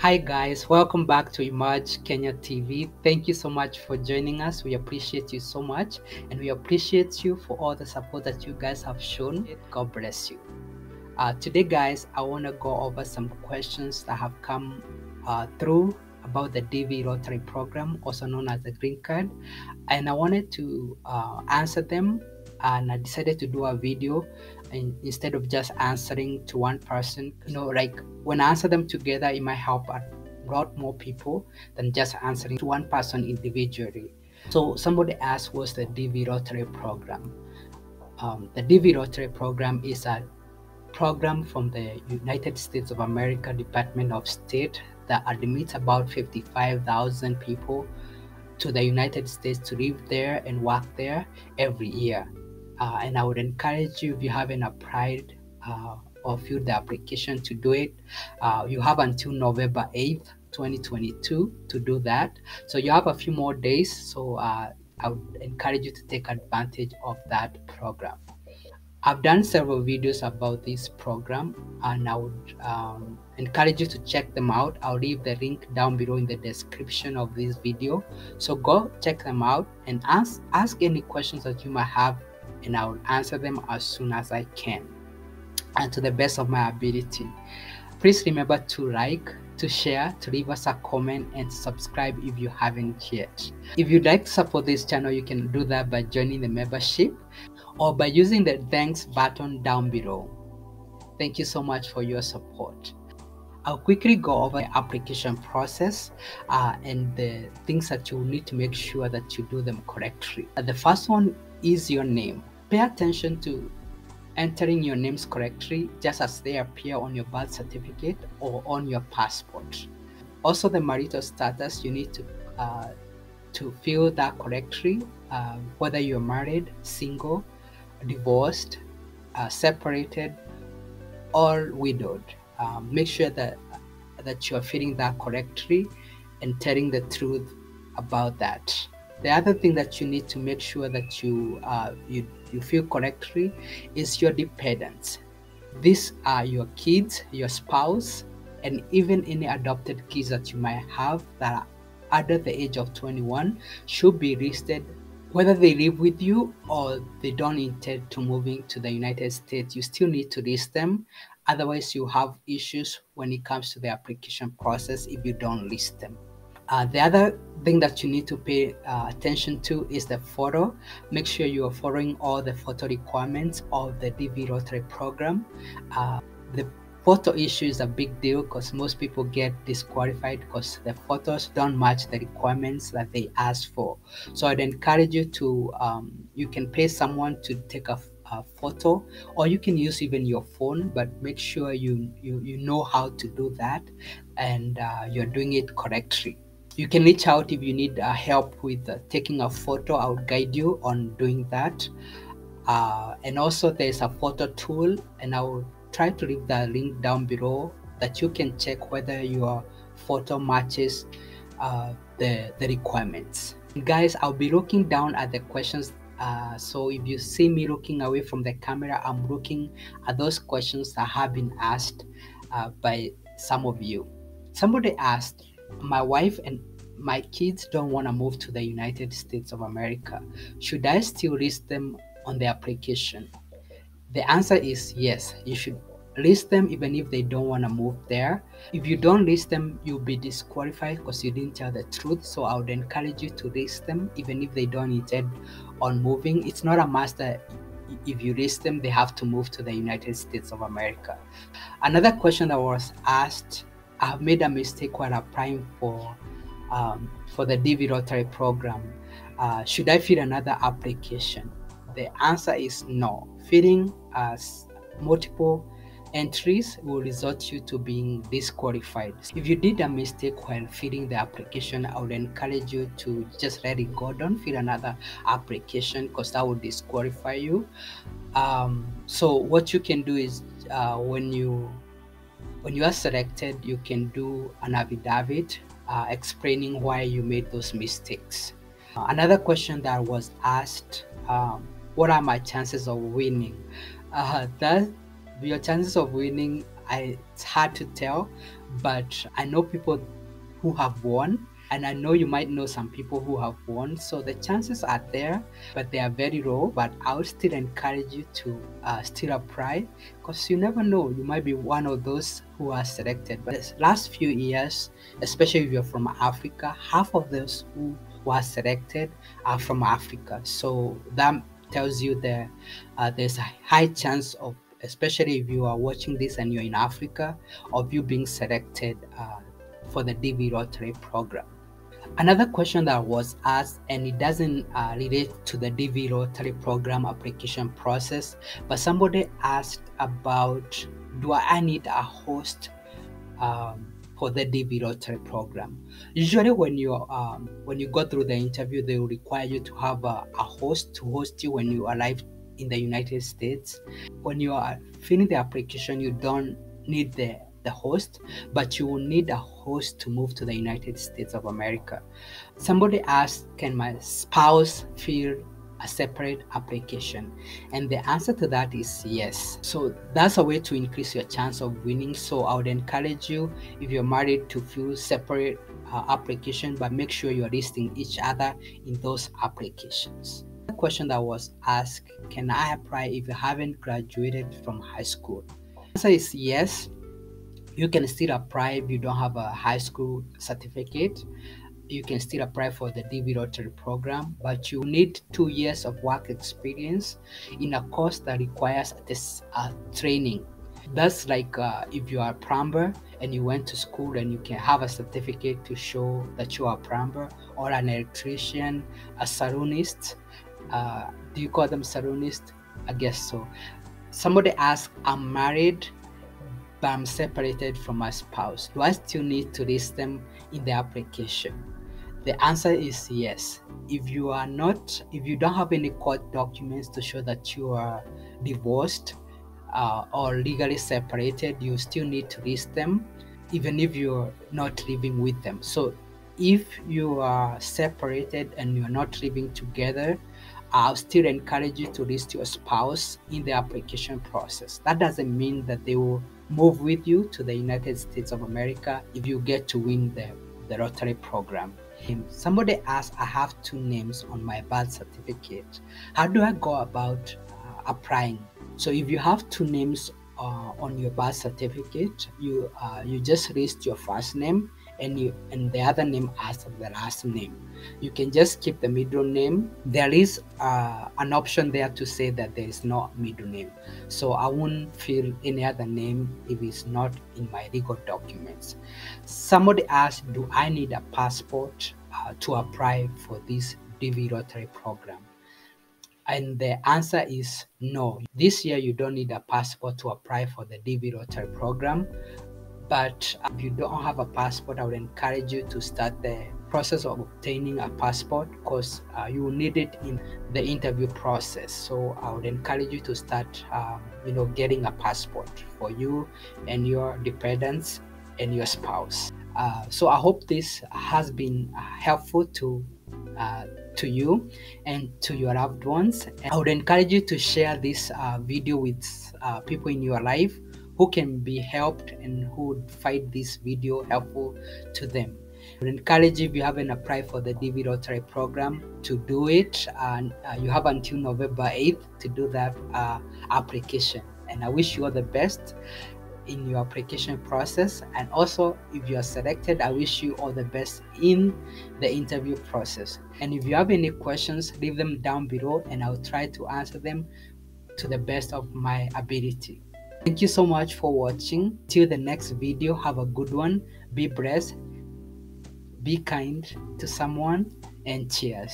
Hi, guys. Welcome back to Emerge Kenya TV. Thank you so much for joining us. We appreciate you so much, and we appreciate you for all the support that you guys have shown. God bless you. Uh, today, guys, I want to go over some questions that have come uh, through about the DV Lottery program, also known as the Green Card, and I wanted to uh, answer them. And I decided to do a video and instead of just answering to one person. You know like when i answer them together it might help a lot more people than just answering to one person individually. So somebody asked what's the dv lottery program? Um, the dv lottery program is a program from the united states of america department of state that admits about 55000 people to the united states to live there and work there every year uh, and I would encourage you if you haven't applied uh, or filled the application to do it, uh, you have until November 8th, 2022 to do that. So you have a few more days. So uh, I would encourage you to take advantage of that program. I've done several videos about this program and I would um, encourage you to check them out. I'll leave the link down below in the description of this video. So go check them out and ask, ask any questions that you might have and I will answer them as soon as I can and to the best of my ability. Please remember to like, to share, to leave us a comment, and subscribe if you haven't yet. If you'd like to support this channel, you can do that by joining the membership or by using the thanks button down below. Thank you so much for your support. I'll quickly go over the application process uh, and the things that you need to make sure that you do them correctly. Uh, the first one is your name. Pay attention to entering your names correctly just as they appear on your birth certificate or on your passport. Also, the marital status you need to uh, to fill that correctly, uh, whether you're married, single, divorced, uh, separated, or widowed. Um, make sure that that you are filling that correctly and telling the truth about that. The other thing that you need to make sure that you uh, you you feel correctly is your dependents. These are your kids, your spouse, and even any adopted kids that you might have that are under the age of 21 should be listed whether they live with you or they don't intend to moving to the United States, you still need to list them. Otherwise, you have issues when it comes to the application process if you don't list them. Uh, the other thing that you need to pay uh, attention to is the photo. Make sure you are following all the photo requirements of the DV Lottery program. Uh, the photo issue is a big deal because most people get disqualified because the photos don't match the requirements that they ask for. So I'd encourage you to, um, you can pay someone to take a photo or you can use even your phone but make sure you you, you know how to do that and uh, you're doing it correctly you can reach out if you need uh, help with uh, taking a photo. I'll guide you on doing that. Uh, and also there's a photo tool and i'll try to leave the link down below that you can check whether your photo matches uh, the, the requirements. Guys i'll be looking down at the questions. Uh, so if you see me looking away from the camera i'm looking at those questions that have been asked uh, by some of you. Somebody asked my wife and my kids don't want to move to the United States of America. Should I still list them on the application? The answer is yes. You should list them even if they don't want to move there. If you don't list them, you'll be disqualified because you didn't tell the truth. So I would encourage you to list them even if they don't intend on moving. It's not a must that if you list them, they have to move to the United States of America. Another question that was asked I've made a mistake while applying for um, for the DV Lottery program. Uh, should I fill another application? The answer is no. Filling as multiple entries will result you to being disqualified. If you did a mistake while filling the application, I would encourage you to just let it go. Don't fill another application because that would disqualify you. Um, so what you can do is uh, when you when you are selected, you can do an affidavit uh, explaining why you made those mistakes. Uh, another question that was asked, um, what are my chances of winning? Uh, that your chances of winning, I, it's hard to tell, but I know people who have won and I know you might know some people who have won. So the chances are there, but they are very low. But I would still encourage you to uh, still apply because you never know. You might be one of those who are selected. But the last few years, especially if you're from Africa, half of those who were selected are from Africa. So that tells you that uh, there's a high chance of especially if you are watching this and you're in Africa, of you being selected uh, for the DV Lottery program. Another question that was asked, and it doesn't uh, relate to the DV Lottery program application process, but somebody asked about do I need a host um, for the DV Lottery program? Usually, when you um, when you go through the interview, they will require you to have a, a host to host you when you arrive in the United States. When you are filling the application, you don't need the the host, but you will need a host to move to the United States of America. Somebody asked, Can my spouse fill a separate application? And the answer to that is yes. So that's a way to increase your chance of winning. So I would encourage you, if you're married, to fill separate uh, application, but make sure you're listing each other in those applications. The question that was asked, Can I apply if you haven't graduated from high school? The answer is yes you can still apply if you don't have a high school certificate you can still apply for the DV Lottery program, but you need two years of work experience in a course that requires this uh, training. That's like uh, if you are a plumber and you went to school and you can have a certificate to show that you are a plumber or an electrician, a saloonist. Uh, do you call them saloonist? I guess so. Somebody asked, I'm married but I'm separated from my spouse. Do I still need to list them in the application? The answer is yes. If you are not, if you don't have any court documents to show that you are divorced uh, or legally separated, you still need to list them, even if you're not living with them. So, if you are separated and you're not living together, I'll still encourage you to list your spouse in the application process. That doesn't mean that they will move with you to the United States of America if you get to win the, the lottery program. Somebody asked, I have two names on my birth certificate. How do I go about uh, applying? So if you have two names uh, on your birth certificate, you uh, you just list your first name and you and the other name as the last name. You can just keep the middle name. There is uh, an option there to say that there is no middle name. So i won't fill any other name if it's not in my legal documents. Somebody asked do i need a passport uh, to apply for this dv lottery program? And the answer is no. This year you don't need a passport to apply for the dv lottery program but if you don't have a passport, I would encourage you to start the process of obtaining a passport because uh, you will need it in the interview process. So I would encourage you to start, um, you know, getting a passport for you and your dependents and your spouse. Uh, so I hope this has been uh, helpful to uh, to you and to your loved ones. And I would encourage you to share this uh, video with uh, people in your life who can be helped and who would find this video helpful to them. I encourage you if you haven't applied for the DV Lottery program to do it, and uh, you have until November 8th to do that uh, application. And I wish you all the best in your application process. And also, if you are selected, I wish you all the best in the interview process. And if you have any questions, leave them down below, and I'll try to answer them to the best of my ability. Thank you so much for watching. Till the next video, have a good one. Be blessed, be kind to someone, and cheers.